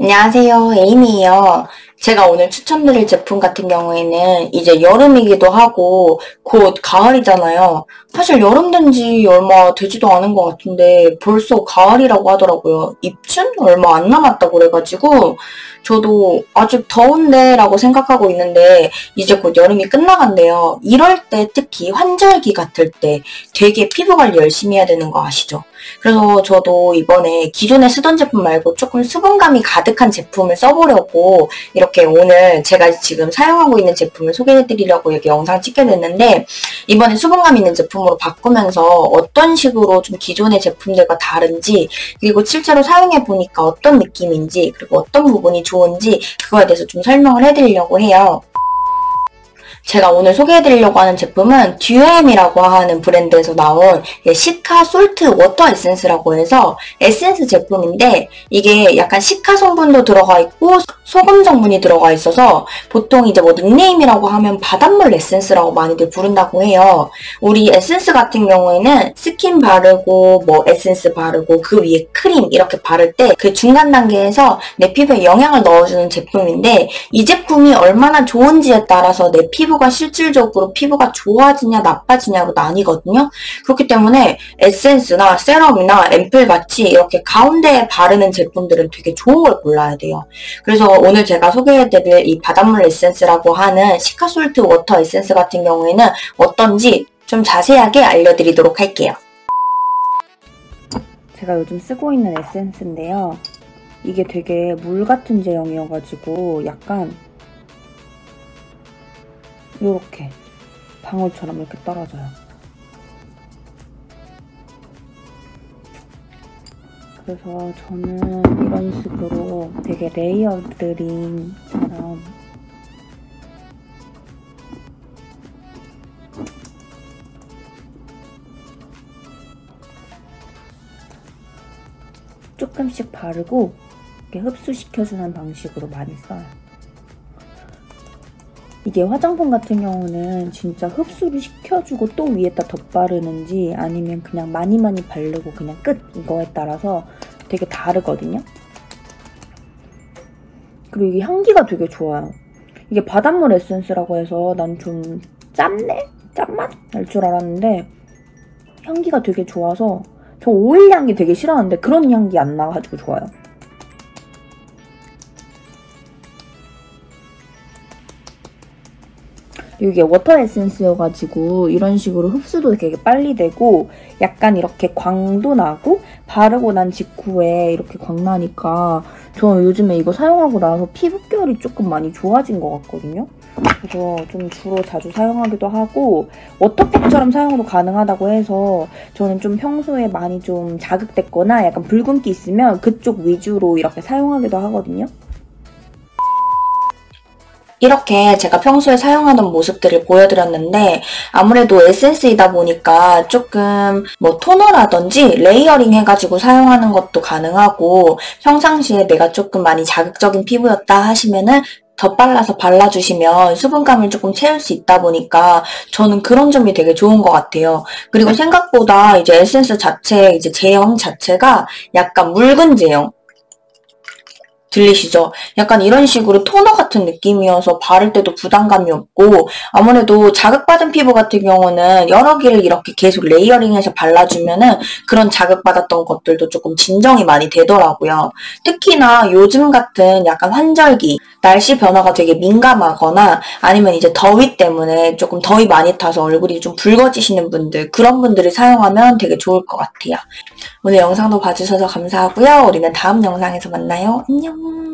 안녕하세요. 에이미예요. 제가 오늘 추천드릴 제품 같은 경우에는 이제 여름이기도 하고 곧 가을이잖아요. 사실 여름 된 지 얼마 되지도 않은 것 같은데 벌써 가을이라고 하더라고요. 입춘? 얼마 안 남았다고 그래가지고 저도 아직 더운데 라고 생각하고 있는데 이제 곧 여름이 끝나간대요. 이럴 때 특히 환절기 같을 때 되게 피부 관리 열심히 해야 되는 거 아시죠? 그래서 저도 이번에 기존에 쓰던 제품 말고 조금 수분감이 가득한 제품을 써보려고 이렇게 오늘 제가 지금 사용하고 있는 제품을 소개해드리려고 이렇게 영상 찍게 됐는데 이번에 수분감 있는 제품으로 바꾸면서 어떤 식으로 좀 기존의 제품들과 다른지 그리고 실제로 사용해보니까 어떤 느낌인지 그리고 어떤 부분이 좋은지 그거에 대해서 좀 설명을 해드리려고 해요. 제가 오늘 소개해드리려고 하는 제품은 듀엠이라고 하는 브랜드에서 나온 cica salt water 에센스라고 해서 에센스 제품인데 이게 약간 cica 성분도 들어가 있고 소금 성분이 들어가 있어서 보통 이제 뭐 닉네임이라고 하면 바닷물 에센스라고 많이들 부른다고 해요. 우리 에센스 같은 경우에는 스킨 바르고 뭐 에센스 바르고 그 위에 크림 이렇게 바를 때 그 중간 단계에서 내 피부에 영양을 넣어주는 제품인데 이 제품이 얼마나 좋은지에 따라서 내 피부 가 실질적으로 피부가 좋아지냐 나빠지냐로 나뉘거든요. 그렇기 때문에 에센스나 세럼이나 앰플 같이 이렇게 가운데에 바르는 제품들은 되게 좋은 걸 골라야 돼요. 그래서 오늘 제가 소개해드릴 이 바닷물 에센스라고 하는 cica salt water 에센스 같은 경우에는 어떤지 좀 자세하게 알려드리도록 할게요. 제가 요즘 쓰고 있는 에센스인데요. 이게 되게 물 같은 제형이어가지고 약간 이렇게 방울처럼 이렇게 떨어져요. 그래서 저는 이런 식으로 되게 layering처럼 조금씩 바르고 이렇게 흡수시켜주는 방식으로 많이 써요. 이게 화장품 같은 경우는 진짜 흡수를 시켜주고 또 위에다 덧바르는지 아니면 그냥 많이 많이 바르고 그냥 끝 이거에 따라서 되게 다르거든요. 그리고 이게 향기가 되게 좋아요. 이게 바닷물 에센스라고 해서 난 좀 짠내? 짠맛? 날 줄 알았는데 향기가 되게 좋아서 저 오일 향기 되게 싫어하는데 그런 향기 안 나가지고 좋아요. 이게 water 에센스여가지고 이런 식으로 흡수도 되게 빨리 되고 약간 이렇게 광도 나고 바르고 난 직후에 이렇게 광 나니까 저 요즘에 이거 사용하고 나서 피부결이 조금 많이 좋아진 것 같거든요. 그래서 좀 주로 자주 사용하기도 하고 water팩처럼 사용도 가능하다고 해서 저는 좀 평소에 많이 좀 자극됐거나 약간 붉은기 있으면 그쪽 위주로 이렇게 사용하기도 하거든요. 이렇게 제가 평소에 사용하는 모습들을 보여드렸는데 아무래도 에센스이다 보니까 조금 뭐 토너라든지 layering 해가지고 사용하는 것도 가능하고 평상시에 내가 조금 많이 자극적인 피부였다 하시면은 덧발라서 발라주시면 수분감을 조금 채울 수 있다 보니까 저는 그런 점이 되게 좋은 것 같아요. 그리고 생각보다 이제 에센스 자체, 이제 제형 자체가 약간 묽은 제형. 들리시죠? 약간 이런 식으로 토너 같은 느낌이어서 바를 때도 부담감이 없고 아무래도 자극받은 피부 같은 경우는 여러 개를 이렇게 계속 레이어링해서 발라주면은 그런 자극받았던 것들도 조금 진정이 많이 되더라고요. 특히나 요즘 같은 약간 환절기, 날씨 변화가 되게 민감하거나 아니면 이제 더위 때문에 조금 더위 많이 타서 얼굴이 좀 붉어지시는 분들 그런 분들이 사용하면 되게 좋을 것 같아요. 오늘 영상도 봐주셔서 감사하고요. 우리는 다음 영상에서 만나요. 안녕! 様